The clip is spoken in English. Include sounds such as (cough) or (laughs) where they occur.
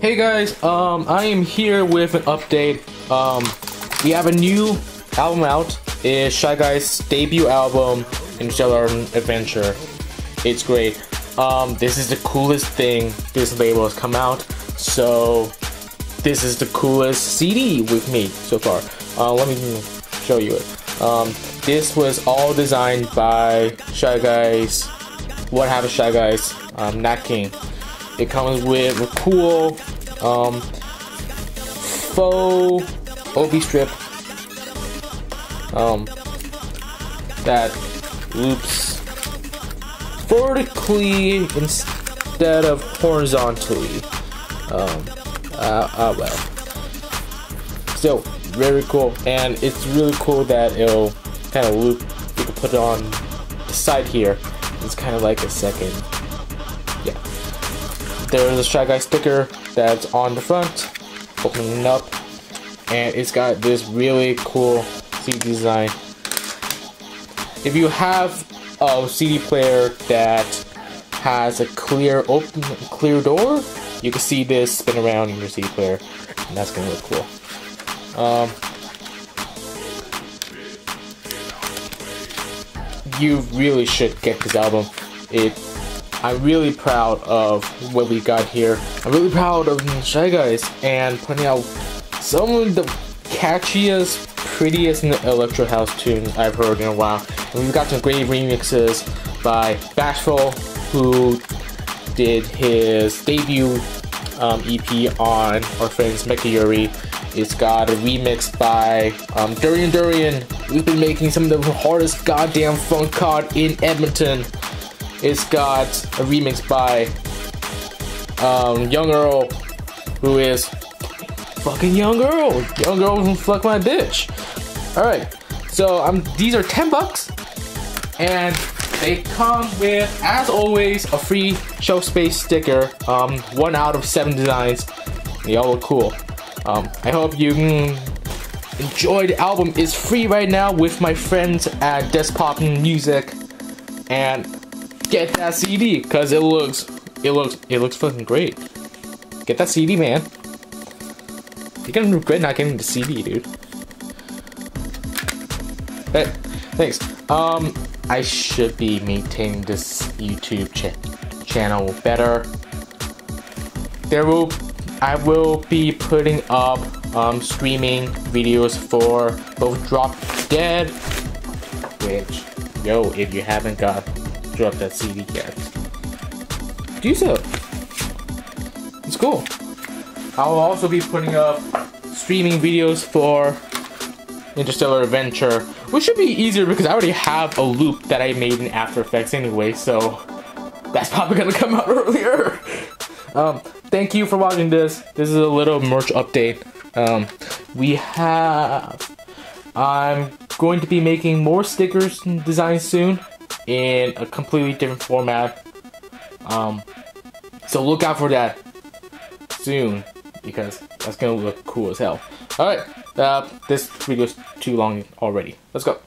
Hey guys, um, I am here with an update. Um, we have a new album out. It's Shy Guy's debut album, Interstellar Adventure. It's great. Um, this is the coolest thing this label has come out. So, this is the coolest CD with me so far. Uh, let me show you it. Um, this was all designed by Shy Guys. What happened, Shy Guys? Um, Nat King. It comes with a cool um, faux obi strip um, that loops vertically instead of horizontally. Um, uh, uh, well. So, very cool. And it's really cool that it'll kind of loop. You can put it on the side here. It's kind of like a second. There's a Shy Guy sticker that's on the front, opening it up, and it's got this really cool CD design. If you have a CD player that has a clear open clear door, you can see this spin around in your CD player, and that's gonna look cool. Um, you really should get this album. It I'm really proud of what we got here. I'm really proud of Shy Guys and putting out some of the catchiest, prettiest electro house tunes I've heard in a while. And we've got some great remixes by Bashful, who did his debut um, EP on our friends Mecha Yuri. It's got a remix by um, Durian Durian. We've been making some of the hardest goddamn funk card in Edmonton. It's got a remix by um, Young Earl, who is fucking Young Earl. Young Earl can fuck my bitch. All right, so um, these are 10 bucks, and they come with, as always, a free shelf space sticker. Um, one out of seven designs. They all look cool. Um, I hope you can enjoy the album. It's free right now with my friends at Despot Music, and get that CD because it looks it looks it looks fucking great. Get that CD, man. You're gonna regret not getting the CD, dude. Hey, thanks. Um, I should be maintaining this YouTube ch channel better. There will, I will be putting up um, streaming videos for both Drop Dead, which, yo, if you haven't got drop that CD cat. Do so. It's cool. I'll also be putting up streaming videos for Interstellar Adventure, which should be easier because I already have a loop that I made in After Effects anyway, so that's probably gonna come out (laughs) earlier. Um, thank you for watching this. This is a little merch update. Um, we have. I'm going to be making more stickers designs soon in a completely different format. Um, so look out for that soon because that's gonna look cool as hell. Alright, uh, this video's too long already. Let's go.